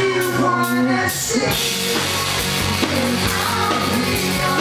you wanna see? I'll be